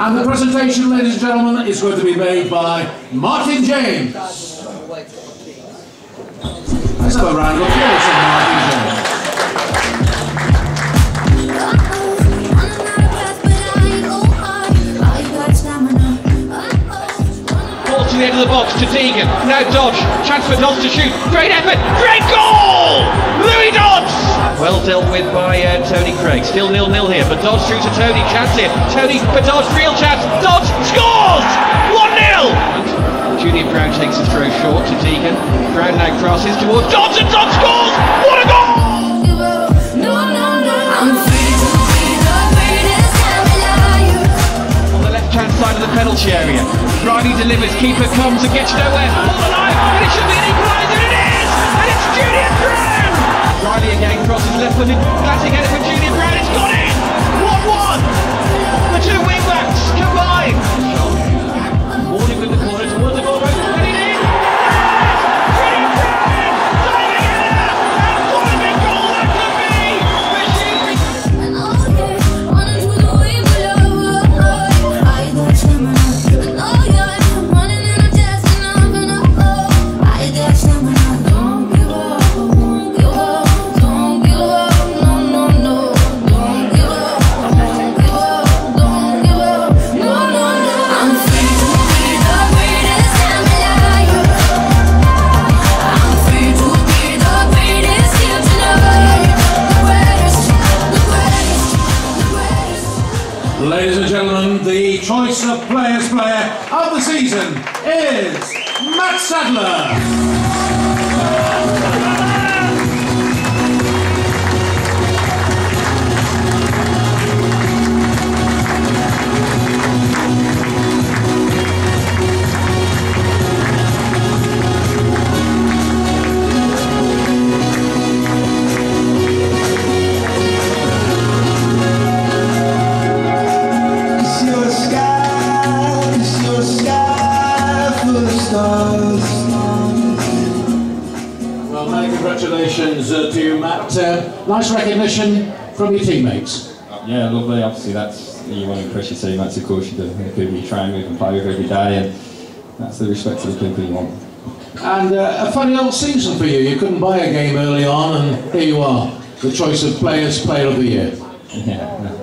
And the presentation, ladies and gentlemen, is going to be made by Martin James. Let's have a round of applause for Martin James. The end of the box to Deegan. Now Dodds. Chance for Dodds to shoot. Great effort. Great goal! Louis Dodds! Well dealt with by uh, Tony Craig. Still nil-nil here, but Dodds through to Tony. Chance here. Tony for Dodds. Real chance. Dodds scores! 1-0! Julian Brown takes the throw short to Deegan. Brown now crosses towards Dodds and Dodds scores! What a goal! on the left-hand side of the penalty area. Riley delivers, keeper comes and gets nowhere. Ball alive, and it should be an equaliser, and it is! And it's Julian Brown! Crosses left-footed, glancing at choice of Players Player of the season is Mat Sadler. Congratulations uh, to you, Mat. Uh, nice recognition from your teammates. Yeah, lovely. Obviously, that's you want to impress your teammates, of course, you do. The people you train with and play with every day, and that's the respect of the people you want. And uh, a funny old season for you. You couldn't buy a game early on, and here you are, the choice of Players Player of the Year. Yeah, yeah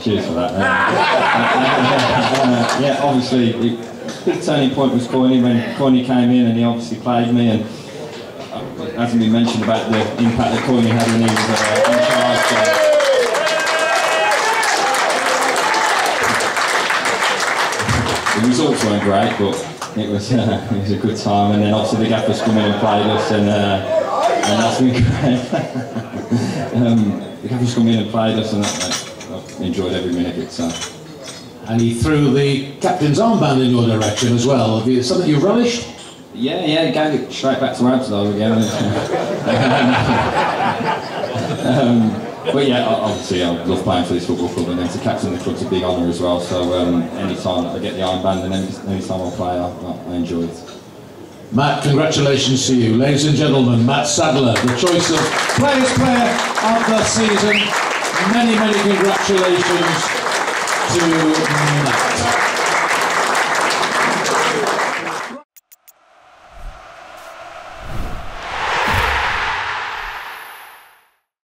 cheers for that. Uh, uh, yeah, obviously, the turning point was Coiney when Coiney came in, and he obviously played me, and hasn't been mentioned about the impact that Coiney had when he was uh, in charge. So. The results weren't great, but it was uh, it was a good time. And then obviously the gaffers come in and played us, and uh, and that's been great. um, the gaffers come in and played us, and I've enjoyed every minute of it. So And he threw the captain's armband in your direction as well. Something you relished? Yeah, yeah, it straight back to Amsterdam again. um, but yeah, obviously I love playing for this football club, and then to captain the club club's a big honour as well. So um, any time I get the armband, and any, any time I play, I, I enjoy it. Mat, congratulations to you. Ladies and gentlemen, Mat Sadler, the choice of Players Player of the season. Many, many congratulations to Mat.